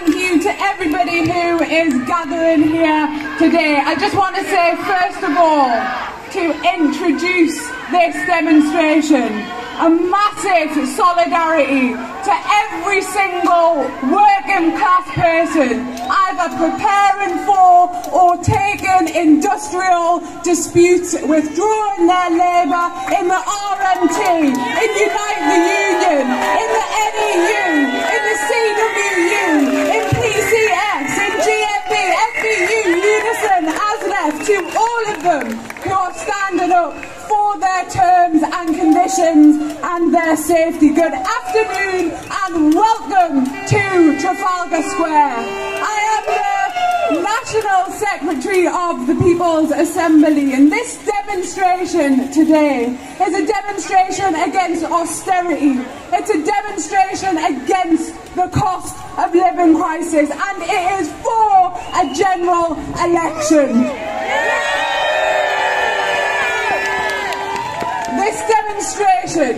thank you to everybody who is gathering here today. I just want to say, first of all, to introduce this demonstration, a massive solidarity to every single working class person either preparing for or taking industrial disputes, withdrawing their labour in the RMT, in Unite the Union, in the NEU, for their terms and conditions and their safety. Good afternoon and welcome to Trafalgar Square. I am the National Secretary of the People's Assembly and this demonstration today is a demonstration against austerity. It's a demonstration against the cost of living crisis and it is for a general election. Demonstration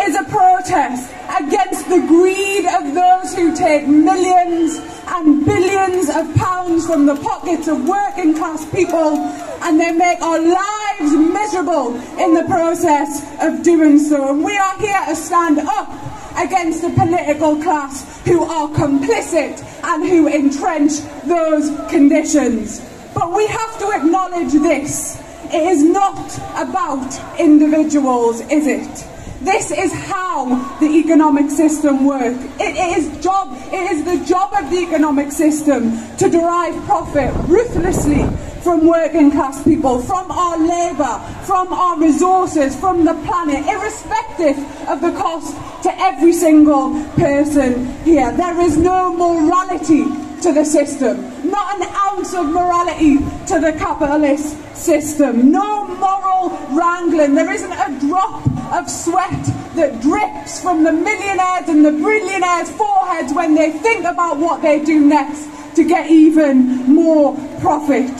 is a protest against the greed of those who take millions and billions of pounds from the pockets of working class people and they make our lives miserable in the process of doing so. And we are here to stand up against the political class who are complicit and who entrench those conditions. But we have to acknowledge this. It is not about individuals, is it? This is how the economic system works. It is job it is the job of the economic system to derive profit ruthlessly from working class people, from our labour, from our resources, from the planet, irrespective of the cost to every single person here. There is no morality to the system, not an ounce of morality to the capitalist system, no moral wrangling. There isn't a drop of sweat that drips from the millionaires and the billionaires' foreheads when they think about what they do next to get even more profit.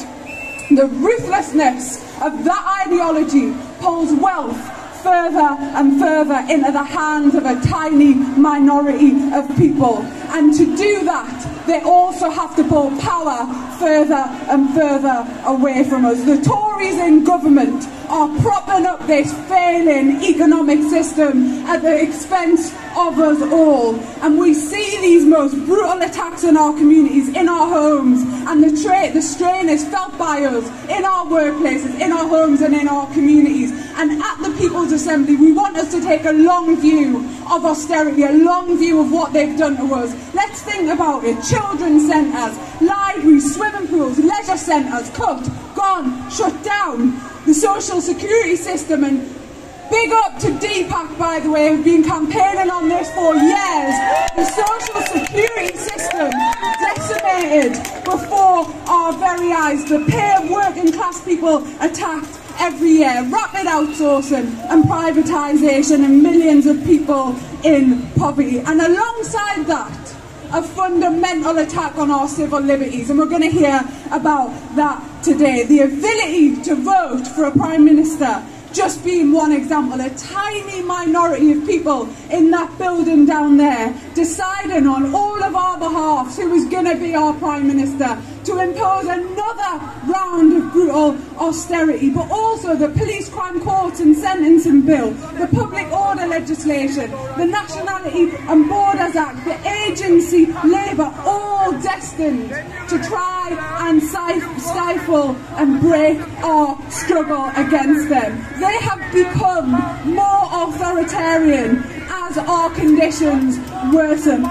The ruthlessness of that ideology pulls wealth further and further into the hands of a tiny minority of people. And to do that, they also have to pull power further and further away from us. The Tories in government are propping up this failing economic system at the expense of us all. And we see these most brutal attacks on our communities, in our homes, and the, tra- the strain is felt by us in our workplaces, in our homes, and in our communities. And at the People's Assembly, we want us to take a long view of austerity, a long view of what they've done to us. Let's think about it. Children's centres, libraries, swimming pools, leisure centres, cut, gone, shut down. The social security system and Big up to Deepak, by the way, who've been campaigning on this for years. The social security system decimated before our very eyes. The pay of working class people attacked every year. Rapid outsourcing and privatisation and millions of people in poverty. And alongside that, a fundamental attack on our civil liberties, and we're going to hear about that today. The ability to vote for a Prime Minister just being one example, a tiny minority of people in that building down there deciding on all of our behalfs who was going to be our Prime Minister to impose another round of brutal austerity, but also the police crime courts and sentencing bill, the public order legislation, the Nationality and Borders Act, the agency labour, all destined to try and stifle and break our struggle against them. They have become more authoritarian as our conditions worsen.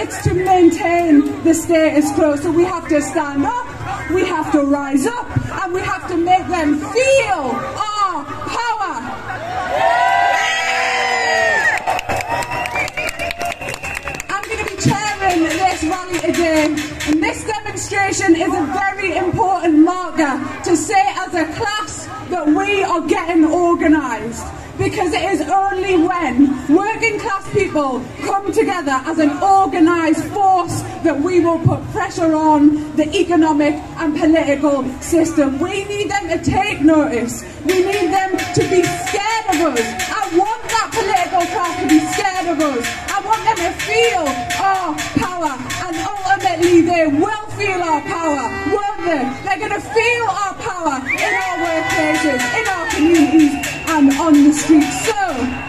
It's to maintain the status quo. So we have to stand up, we have to rise up, and we have to make them feel our power. I'm going to be chairing this rally and this demonstration is a very important marker to say as a class that we are getting organised because it is only when working class people come together as an organised force that we will put pressure on the economic and political system. We need them to take notice. We need them to be scared of us. I want that political class to be scared of us. I want them to feel our power and ultimately they will feel our power, won't they? They're going to feel our power in our workplaces, in our communities, and on the streets. So,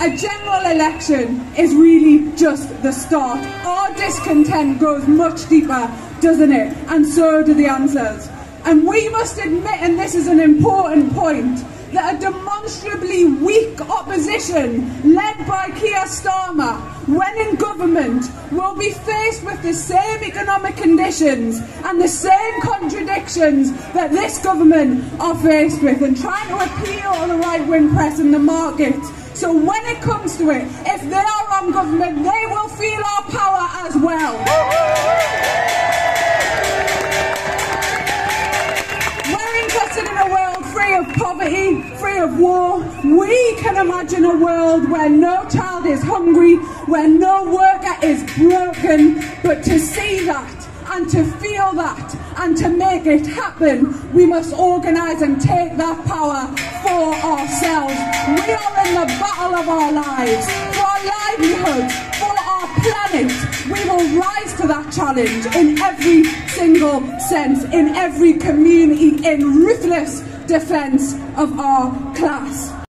a general election is really just the start. Our discontent goes much deeper, doesn't it? And so do the answers. And we must admit, and this is an important point, that a demonstrably weak opposition led by Keir Starmer, when in government, will be faced with the same economic conditions and the same contradictions that this government are faced with and trying to appeal to the right-wing press and the market. So when it comes to it, if they are on government, they will feel our power as well. Of war. We can imagine a world where no child is hungry, where no worker is broken, but to see that and to feel that and to make it happen, we must organise and take that power for ourselves. We are in the battle of our lives, for our livelihood, for our planet. We will rise to that challenge in every single sense, in every community, in ruthless defence of our class.